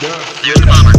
Use the bomber.